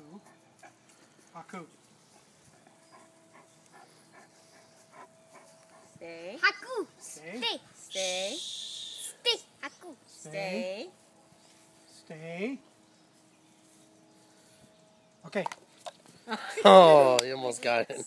Haku. Haku. Stay. Haku. Stay. Stay. Stay. Stay. Haku. Stay. Stay. Okay. Oh, you almost got it.